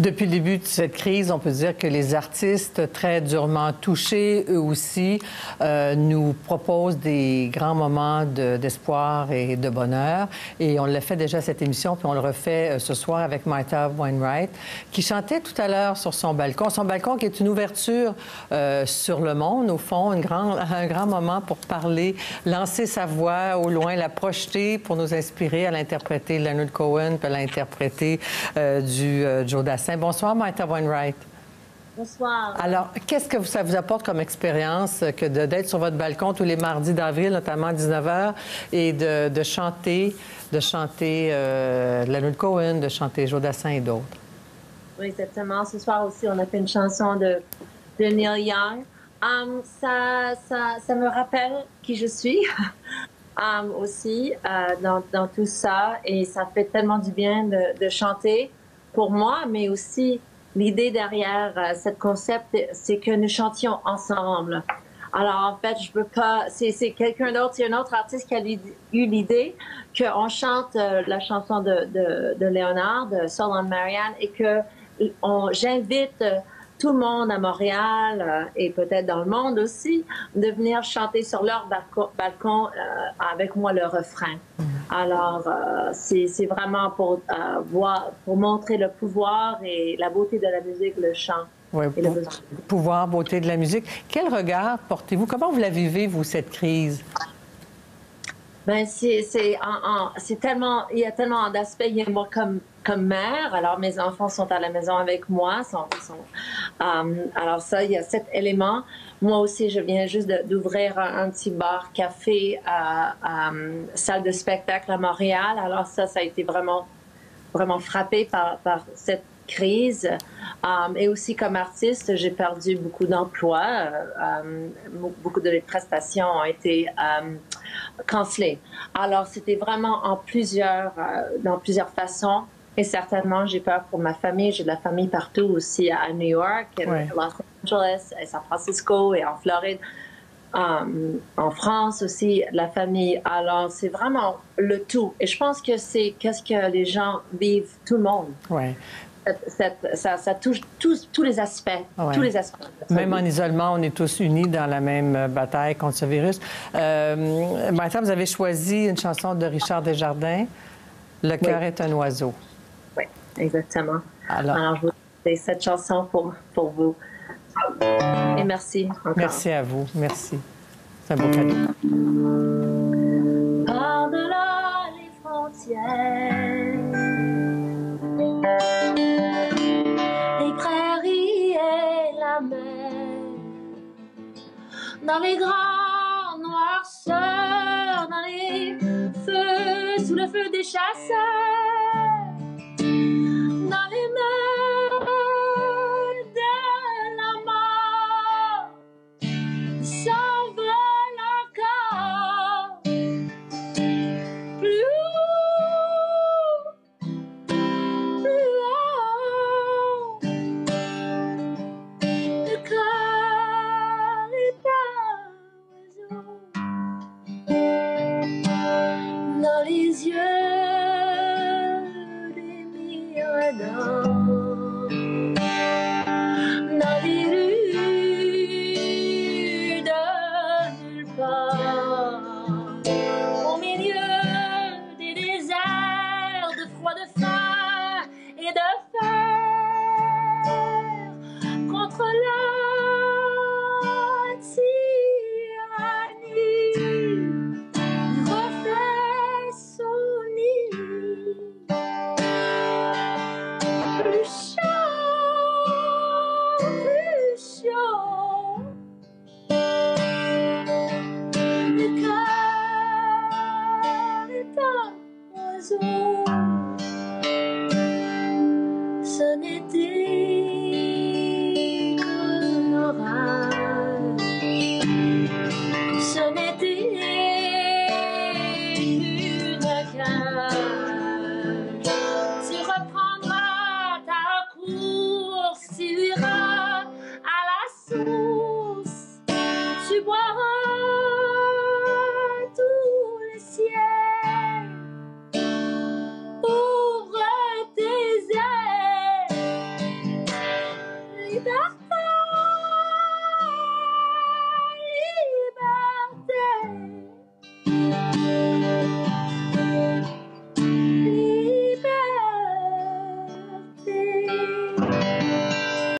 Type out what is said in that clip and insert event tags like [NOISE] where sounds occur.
Depuis le début de cette crise, on peut dire que les artistes très durement touchés, eux aussi, euh, nous proposent des grands moments d'espoir et de bonheur. Et on l'a fait déjà cette émission, puis on le refait euh, ce soir avec Martha Wainwright, qui chantait tout à l'heure sur son balcon. Son balcon qui est une ouverture euh, sur le monde, au fond, un grand, [LAUGHS] un grand moment pour parler, lancer sa voix au loin, la projeter pour nous inspirer à l'interpréter Leonard Cohen, puis à l'interpréter du Joe Dassin. Bonsoir, Martha Wainwright. Bonsoir. Alors, qu'est-ce que ça vous apporte comme expérience euh, que d'être sur votre balcon tous les mardis d'avril, notamment à 19h, et de, chanter, de chanter euh, Leonard Cohen, de chanter Jodassin et d'autres? Oui, exactement. Ce soir aussi, on a fait une chanson de, de Neil Young. Um, ça, ça, ça, me rappelle qui je suis [LAUGHS] um, aussi euh, dans, dans, tout ça, et ça fait tellement du bien de, de chanter pour moi, mais aussi l'idée derrière euh, cette concept, c'est que nous chantions ensemble. Alors en fait, je veux pas. C'est quelqu'un d'autre, c'est un autre artiste qui a eu l'idée qu'on chante euh, la chanson de, de, de Léonard, de Solon Marianne, et que j'invite euh, tout le monde à Montréal et peut-être dans le monde aussi de venir chanter sur leur balcon, avec moi le refrain. Mm. Alors, euh, c'est vraiment pour, euh, voir, pour montrer le pouvoir et la beauté de la musique, le chant. Oui, pouvoir, beauté de la musique. Quel regard portez-vous? Comment vous la vivez, vous, cette crise? Ben, c'est tellement, il y a tellement d'aspects. Il y a moi comme, comme mère, alors mes enfants sont à la maison avec moi. Sont, sont, euh, alors ça, il y a cet élément. Moi aussi, je viens juste d'ouvrir un, petit bar café à, salle de spectacle à Montréal. Alors ça, ça a été vraiment, vraiment frappé par, cette crise. Um, et aussi comme artiste, j'ai perdu beaucoup d'emplois. Um, beaucoup de prestations ont été um, cancellées. Alors c'était vraiment en plusieurs, dans plusieurs façons. Et certainement, j'ai peur pour ma famille. J'ai de la famille partout aussi à New York, à Los Angeles, à San Francisco et en Floride. Um, en France aussi, la famille. Alors, c'est vraiment le tout. Et je pense que c'est qu'est-ce que les gens vivent, tout le monde. Ouais. ça, ça, touche tous, tous les aspects. Tous les aspects. Même en isolement, on est tous unis dans la même euh, bataille contre ce virus. Euh, vous avez choisi une chanson de Richard Desjardins, Le cœur est un oiseau. Exactement. Alors, je vous fais cette chanson pour, pour vous. Et merci encore. Merci à vous. Merci. C'est un beau cadeau. Par-delà les frontières, les prairies et la mer, dans les grands noirceurs, dans les feux, sous le feu des chasseurs. les yeux.